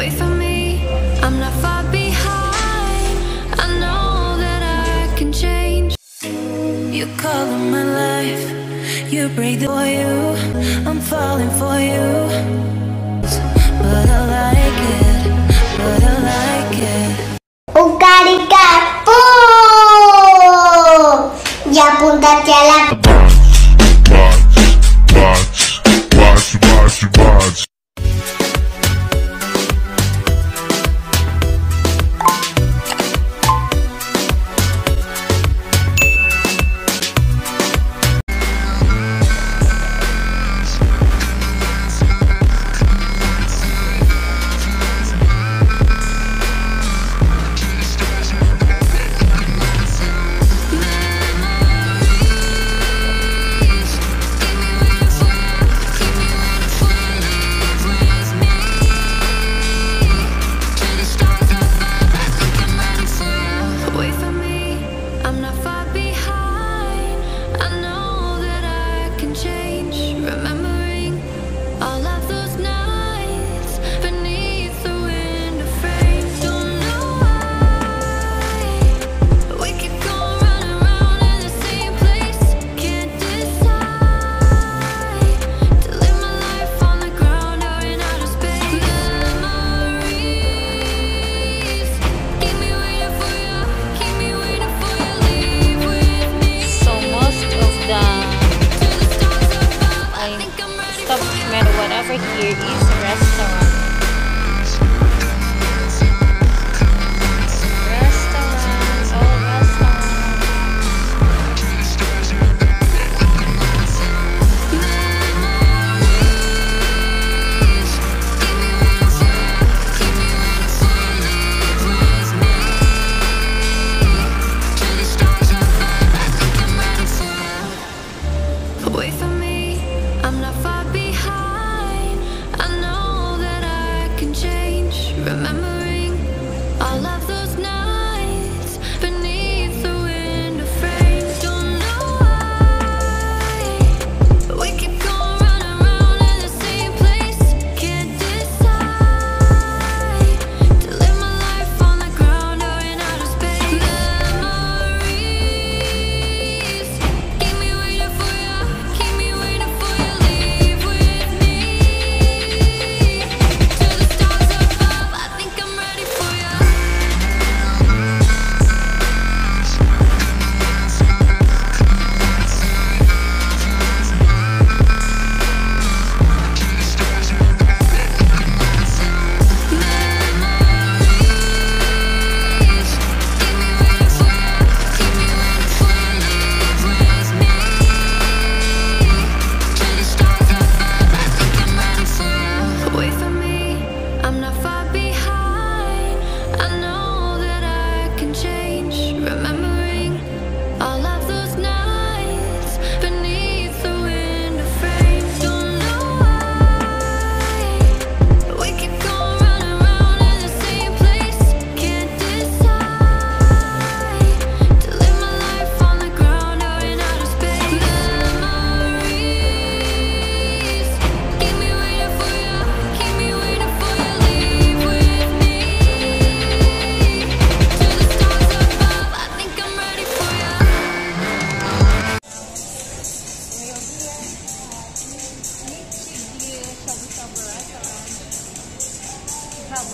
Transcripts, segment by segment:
Wait for me, I'm not far behind. I know that I can change. You color my life, you breathe for you. I'm falling for you, but I like it, but I like it. Ucarica, ¡boom! Y apuntate a la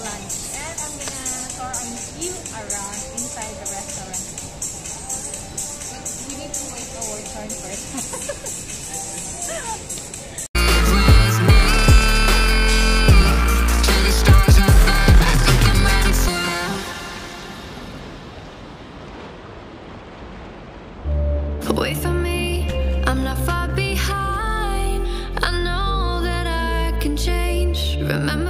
lunch. And I'm gonna tour on you around inside the restaurant. But we need to wait our turn first. Remember.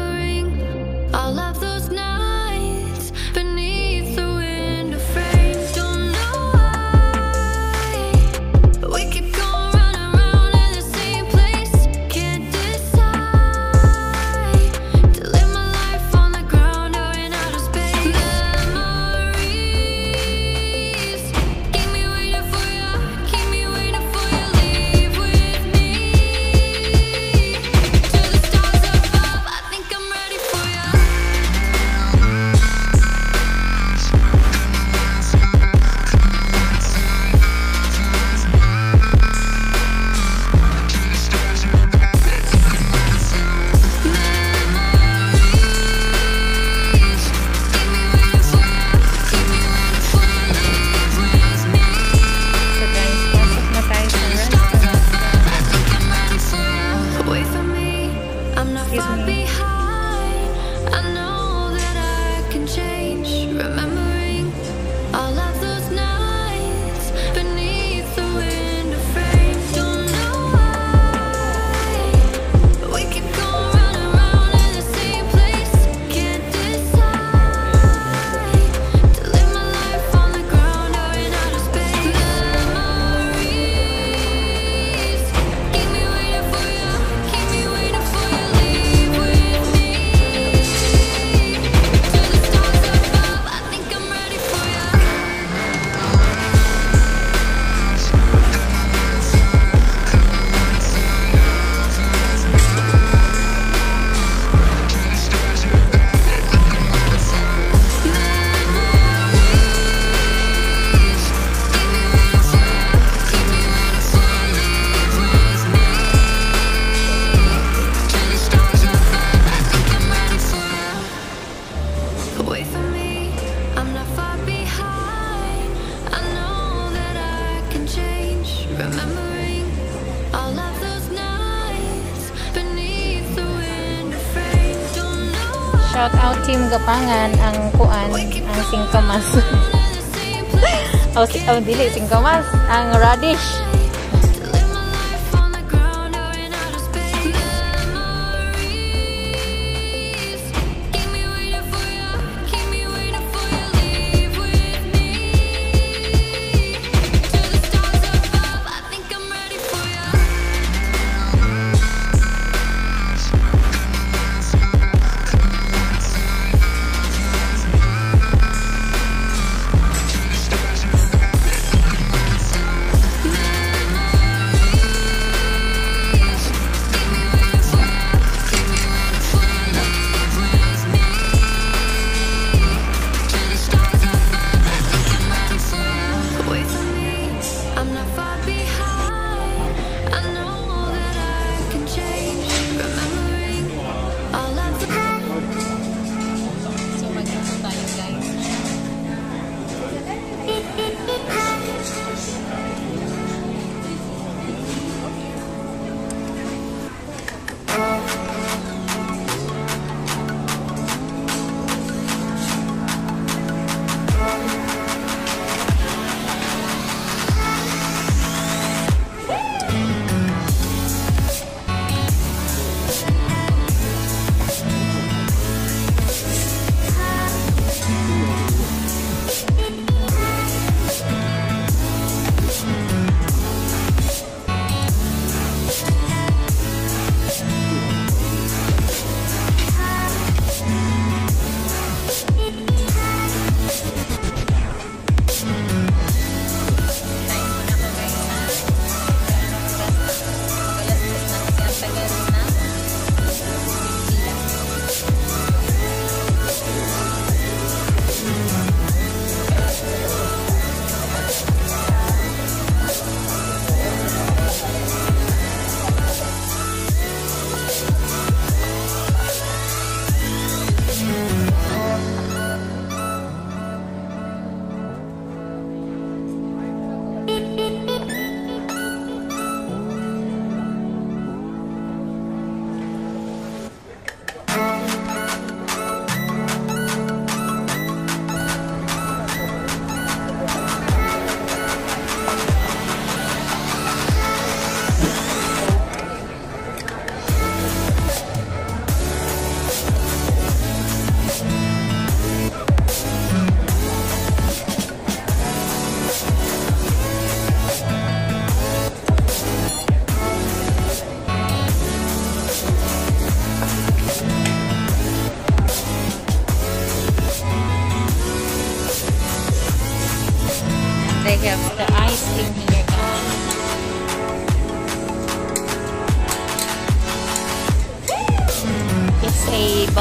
Shout out Team Gapangan ang kuan ang singkamas. oh, si, oh dili singkamas ang radish.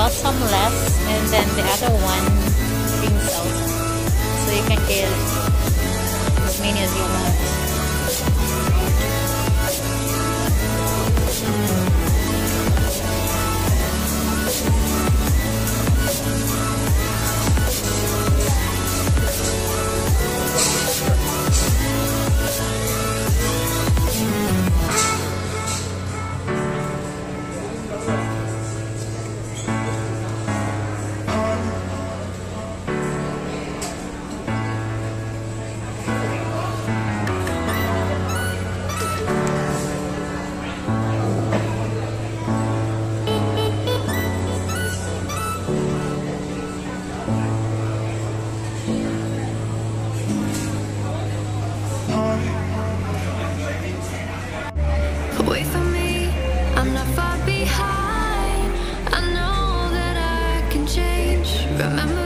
out some less and then the other one brings out so you can get as many as you want. Remember